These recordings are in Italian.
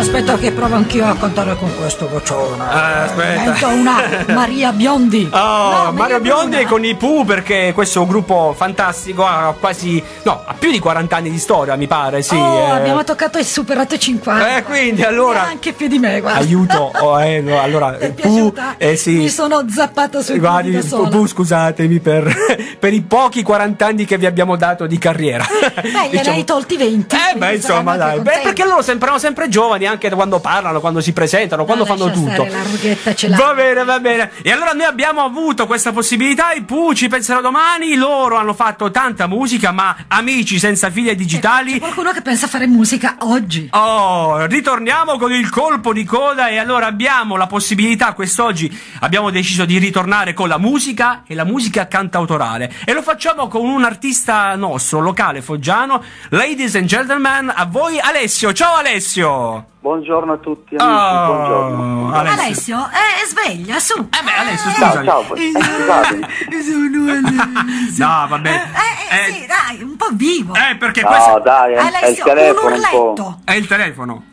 aspetta che provo anch'io a cantare con questo vocione. Eh, aspetta. Divento una Maria Biondi. Oh, No, Mario Biondi Bruna. con i Pooh perché questo è un gruppo fantastico, ha quasi, no, ha più di 40 anni di storia mi pare, sì. oh, eh. abbiamo toccato e superato i 50. Eh, quindi, allora- Anche più di me, guarda. Aiuto, oh, eh, no, allora, Pooh, eh sì. Mi sono zappata sui Guardi. Pooh, scusatemi per, per i pochi 40 anni che vi abbiamo dato di carriera. Beh, gliene hai tolti 20. Eh, beh, insomma, dai. Beh, perché loro sembrano sempre giovani anche quando parlano, quando si presentano, quando Ma fanno tutto. stare, la rughetta ce l'ha. Va bene, va bene. E allora noi abbiamo avuto questa possibilità, i Pooh ci penserò domani, loro hanno fatto tanta musica, ma amici senza figlie C'è digitali. qualcuno che pensa a fare musica oggi. Oh, ritorniamo con il colpo di coda e allora abbiamo la possibilità, quest'oggi abbiamo deciso di ritornare con la musica e la musica cantautorale e lo facciamo con un artista nostro, locale, foggiano. Ladies and gentlemen, a voi Alessio. Ciao Alessio! Buongiorno a tutti amici, Oh, buongiorno. Alessio. Alessio, eh, sveglia, su. Eh beh, Alessio, Ciao, scusami. ciao, eh, scusatemi. Sono Alessio. No, vabbè. Eh, eh, Eh, sì, dai, un po' vivo. eh, perché questo No, dai, è, è il Alessio, telefono un un po'. urletto. è il telefono.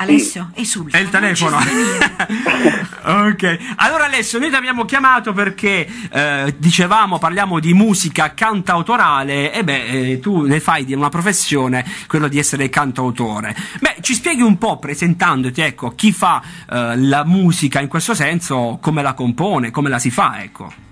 Alessio, esulta. È il telefono. ok. Allora Alessio, noi ti abbiamo chiamato perché eh, dicevamo, parliamo di musica cantautorale e beh, eh, tu ne fai di una professione quello di essere cantautore. Beh, ci spieghi un po' presentandoti, ecco, chi fa eh, la musica in questo senso, come la compone, come la si fa, ecco.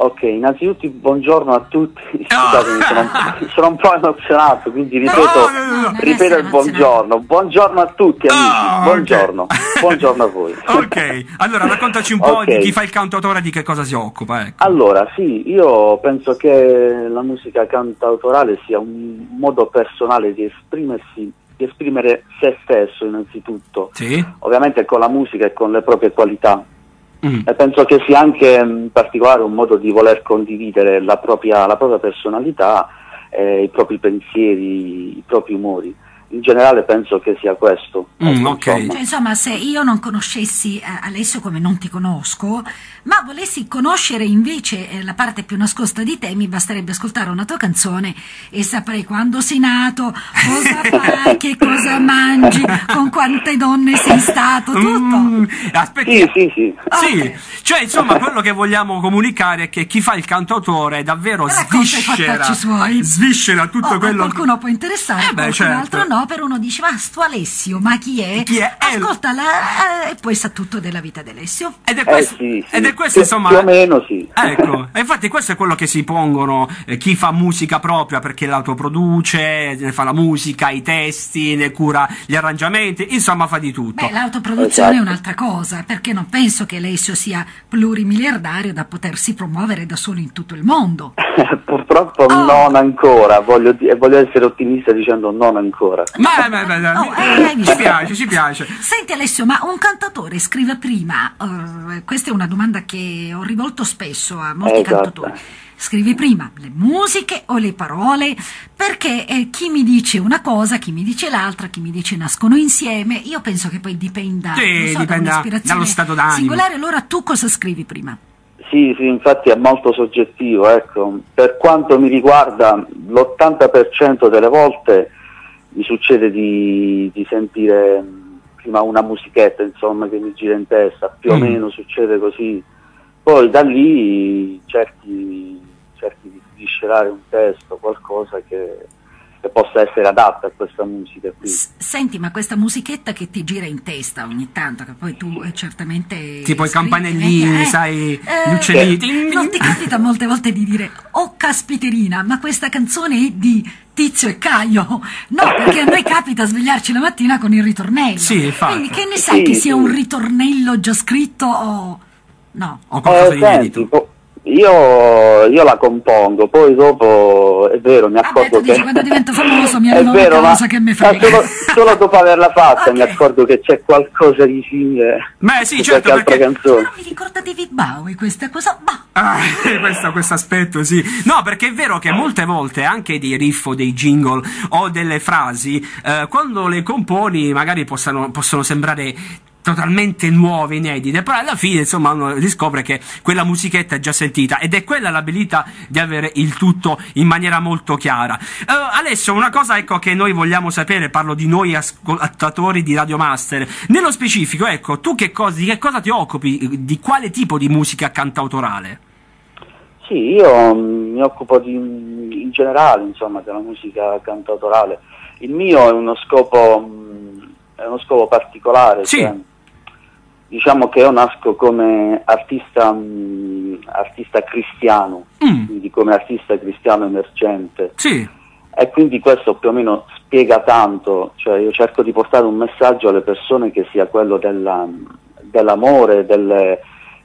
Ok, innanzitutto buongiorno a tutti. Scusatemi, sono, un- sono un po' emozionato, quindi ripeto, No, no, no, no. Non ripeto il buongiorno. Buongiorno a tutti amici, buongiorno. Buongiorno a voi. Ok, allora raccontaci un po' Ok. di chi fa il cantautore, di che cosa si occupa, ecco. Allora, sì, io penso che la musica cantautorale sia un modo personale di esprimersi, di esprimere se stesso innanzitutto, Sì? ovviamente con la musica e con le proprie qualità. Mm. E penso che sia anche mm, in particolare un modo di voler condividere la propria, la propria personalità, eh, i propri pensieri, i propri umori. In generale penso che sia questo. Mm, Ecco, ok. insomma. Cioè, insomma, se io non conoscessi eh, Alessio come non ti conosco, ma volessi conoscere invece eh, la parte più nascosta di te, mi basterebbe ascoltare una tua canzone e saprei quando sei nato, cosa fai, che cosa mangi, con quante donne sei stato, tutto. Mm, aspetti, Sì, sì, sì. Sì, Ok. cioè insomma quello che vogliamo comunicare è che chi fa il cantautore davvero sviscera, sviscera tutto Oh, quello qualcuno può interessare, Eh beh, qualcun certo. altro no, per uno dice, ma sto Alessio, ma chi è? Chi è? Eh, Ascoltala eh, e poi sa tutto della vita di Alessio. Ed è Eh, questo, sì, sì. ed è questo Più- insomma... Più o meno sì. Ecco, e infatti questo è quello che si pongono eh, chi fa musica propria perché l'autoproduce, ne fa la musica, i testi, ne cura gli arrangiamenti, insomma fa di tutto. Beh, l'autoproduzione è Esatto. un'altra cosa, perché non penso che Alessio sia plurimiliardario da potersi promuovere da solo in tutto il mondo. Purtroppo Oh. non ancora, voglio, voglio essere ottimista dicendo non ancora. Ma, ma- ma- ma- Oh, eh, hai visto? ci piace, ci piace. Senti Alessio, ma un cantatore scrive prima, eh, questa è una domanda che ho rivolto spesso a molti Esatto. cantatori, scrivi prima le musiche o le parole? Perché eh, chi mi dice una cosa, chi mi dice l'altra, chi mi dice nascono insieme, io penso che poi dipenda, Sì, so, da dipenda un'ispirazione dallo stato d'animo. singolare, allora tu cosa scrivi prima? Sì, sì, infatti è molto soggettivo, ecco. Per quanto mi riguarda, l'80% delle volte mi succede di, di sentire mh, prima una musichetta, insomma, che mi gira in testa, più o Mm. meno succede così. Poi da lì cerchi, cerchi di sviscerare un testo, qualcosa che, che possa essere adatto a questa musica qui. Senti, ma questa musichetta che ti gira in testa ogni tanto, che poi tu eh, certamente... Tipo i campanellini, eh, sai, eh, gli uccellini. Non ti capita molte volte di dire, oh caspiterina, ma questa canzone è di Tizio e Caio? No, perché a noi capita svegliarci la mattina con il ritornello. Sì, infatti. Quindi che ne sai Sì, che sia un ritornello già scritto o... No. O qualcosa Eh, di senti, inedito. Io, io la compongo, poi dopo è vero, mi accorgo dici, che... quando divento famoso mi è arriva vero, una cosa che mi frega. solo, solo dopo averla fatta Ok. mi accorgo che c'è qualcosa di simile Beh, sì, certo, qualche altra perché- canzone. Non mi ricorda David Bowie questa cosa? Bah. Ah, questo, questo aspetto, sì. No, perché è vero che molte volte anche dei riff o dei jingle o delle frasi, eh, quando le componi magari possano, possono sembrare totalmente nuove, inedite, però alla fine insomma uno riscopre che quella musichetta è già sentita ed è quella l'abilità di avere il tutto in maniera molto chiara. Uh, Alessio, una cosa ecco che noi vogliamo sapere, parlo di noi ascoltatori di Radio Master, nello specifico, ecco, tu che cosa, di che cosa ti occupi, di quale tipo di musica cantautorale? Sì, io mm, mi occupo di, in generale insomma, della musica cantautorale. Il mio è uno scopo, mm, è uno scopo particolare, sì. cioè, diciamo che io nasco come artista, mh, mm, artista cristiano, Mm. quindi come artista cristiano emergente. Sì, E quindi questo più o meno spiega tanto, cioè io cerco di portare un messaggio alle persone che sia quello della- dell'amore, delle-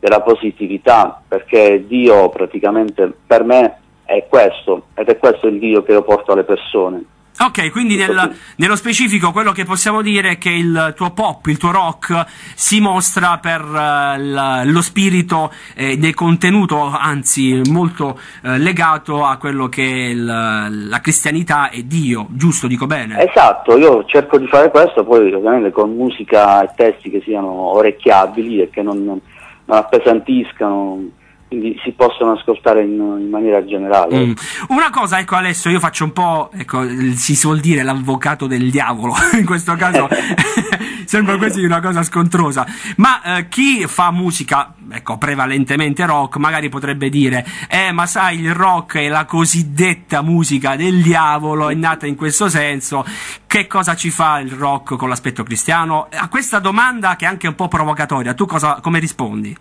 della positività, perché Dio praticamente per me è questo, ed è questo il Dio che io porto alle persone. Ok, quindi nel- nello specifico quello che possiamo dire è che il tuo pop, il tuo rock si mostra per l- lo spirito eh, del contenuto, anzi molto eh, legato a quello che è il- la cristianità e Dio, giusto? Dico bene? Esatto, io cerco di fare questo, poi ovviamente con musica e testi che siano orecchiabili e che non, non appesantiscano, quindi si possono ascoltare in, in maniera generale. Mm. Una cosa, ecco Alessio, io faccio un po', ecco, si suol dire l'avvocato del diavolo, in questo caso sembra quasi una cosa scontrosa, ma eh, chi fa musica, ecco, prevalentemente rock, magari potrebbe dire, eh, ma sai, il rock è la cosiddetta musica del diavolo, è nata in questo senso, che cosa ci fa il rock con l'aspetto cristiano? A questa domanda che è anche un po' provocatoria, tu cosa, come rispondi?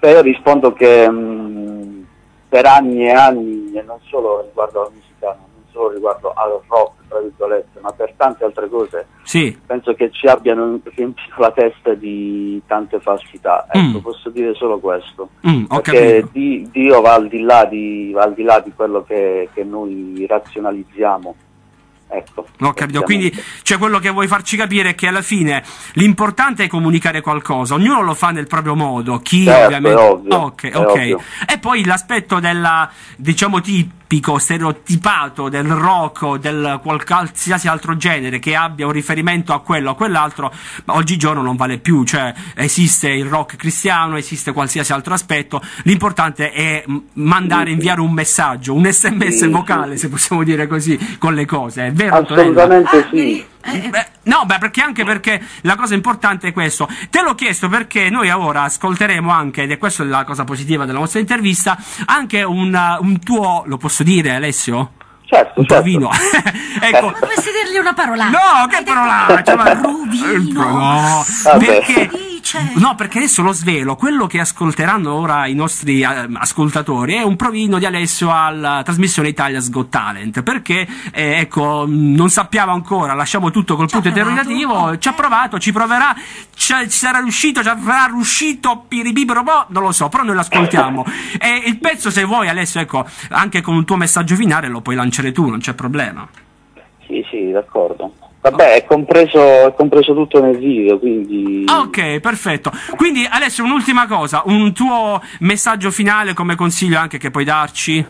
Beh, io rispondo che mh, per anni e anni, e non solo riguardo alla musica, non solo riguardo al rock, tra virgolette, ma per tante altre cose, Sì, penso che ci abbiano riempito la testa di tante falsità. Ecco, Mm. posso dire solo questo. Mm, perché Dio va al di là di, va al di, là di quello che, che noi razionalizziamo. Ecco, Ho capito, quindi cioè quello che vuoi farci capire è che alla fine l'importante è comunicare qualcosa, ognuno lo fa nel proprio modo, chi Certo, ovviamente... ovvio, ok, è ok. ovvio. E poi l'aspetto della, diciamo, tipico, stereotipato del rock o del qualsiasi altro genere che abbia un riferimento a quello o a quell'altro, ma oggigiorno non vale più, cioè esiste il rock cristiano, esiste qualsiasi altro aspetto, l'importante è mandare, inviare un messaggio, un sms vocale, sì. se possiamo dire così, con le cose, è vero Antonella? Assolutamente Ah, sì. Eh, Beh, no, beh, perché anche perché la cosa importante è questo. Te l'ho chiesto perché noi ora ascolteremo anche, ed è questa la cosa positiva della nostra intervista, anche un, uh, un tuo, lo posso dire Alessio? Certo, Un certo. ecco. Ma dovresti dirgli una parolata. No, che detto parolaccia! ma- Rovino. No, Vabbè. perché... Dice. No, perché adesso lo svelo, quello che ascolteranno ora i nostri eh, ascoltatori è un provino di Alessio alla trasmissione Italia's Got Talent, perché eh, ecco, non sappiamo ancora, lasciamo tutto col punto interrogativo, ci ha provato, ci proverà, ci, ci sarà riuscito, ci avrà riuscito, piribibrobo, non lo so, però noi l'ascoltiamo. e il pezzo se vuoi Alessio, ecco, anche con un tuo messaggio finale lo puoi lanciare tu, non c'è problema. Sì, sì, d'accordo. Vabbè, è compreso, è compreso tutto nel video, quindi... Ok, perfetto. Quindi Alessio, un'ultima cosa, un tuo messaggio finale come consiglio anche che puoi darci?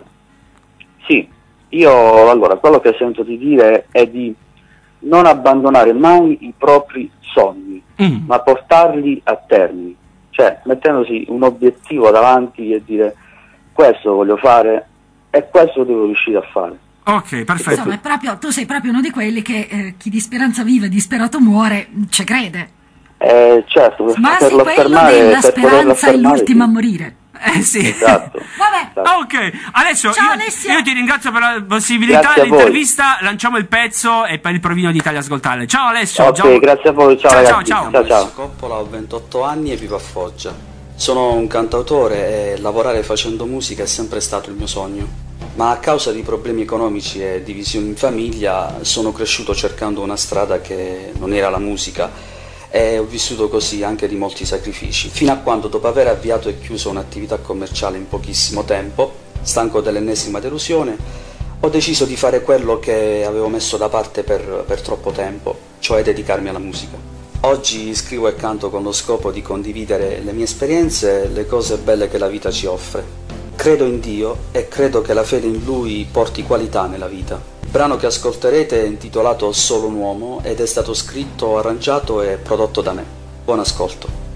Sì, io allora quello che sento di dire è di non abbandonare mai i propri sogni, Mm. ma portarli a termine. Cioè, mettendosi un obiettivo davanti e dire questo voglio fare e questo devo riuscire a fare. Ok, perfetto. Insomma, proprio, tu sei proprio uno di quelli che eh, chi di speranza vive e disperato muore, ci crede. Eh, certo, per Ma poterlo quello affermare, della per speranza è l'ultima a morire. Eh sì. Esatto. Vabbè, Esatto. Ok, Alessio, Ciao, io, io ti ringrazio per la possibilità dell'intervista, lanciamo il pezzo e per il provino di Italia Ascoltare. Ciao Alessio, Ok, ciao. grazie a voi, ciao, Ciao, ragazzi. ciao, ciao. ciao, Coppola, ho 28 anni e vivo a Foggia. Sono un cantautore e lavorare facendo musica è sempre stato il mio sogno. Ma a causa di problemi economici e divisioni in famiglia sono cresciuto cercando una strada che non era la musica e ho vissuto così anche di molti sacrifici, fino a quando dopo aver avviato e chiuso un'attività commerciale in pochissimo tempo, stanco dell'ennesima delusione, ho deciso di fare quello che avevo messo da parte per, per troppo tempo, cioè dedicarmi alla musica. Oggi scrivo e canto con lo scopo di condividere le mie esperienze e le cose belle che la vita ci offre. Credo in Dio e credo che la fede in Lui porti qualità nella vita. Il brano che ascolterete è intitolato Solo un uomo ed è stato scritto, arrangiato e prodotto da me. Buon ascolto.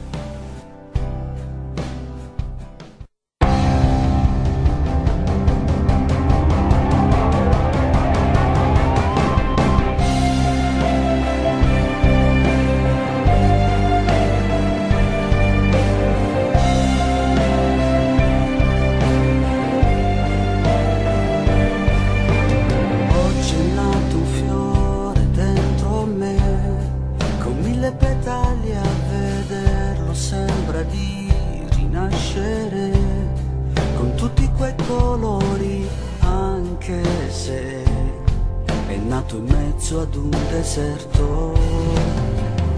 Nato in mezzo ad un deserto,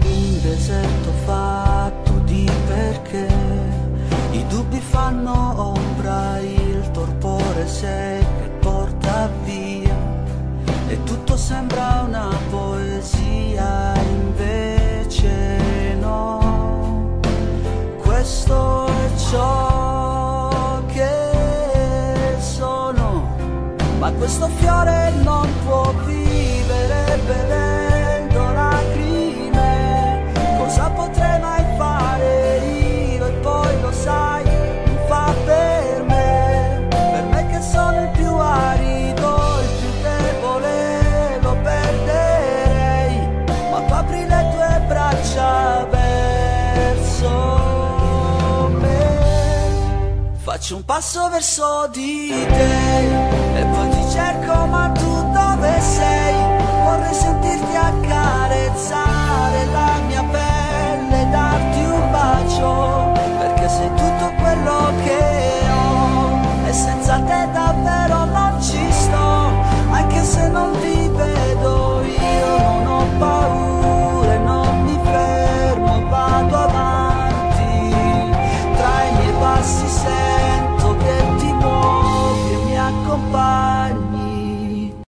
un deserto fatto di perché? I dubbi fanno ombra, il torpore se che porta via. E tutto sembra una poesia, invece no. Questo è ciò ma questo fiore non può vivere bevendo lacrime. Cosa potrei mai fare io e poi lo sai, fa per me, per me che sono il più arido, il più debole, lo perderei, ma tu apri le tue braccia verso me. Faccio un passo verso di te cerco ma tu dove sei? Vorrei sentirti accarezzare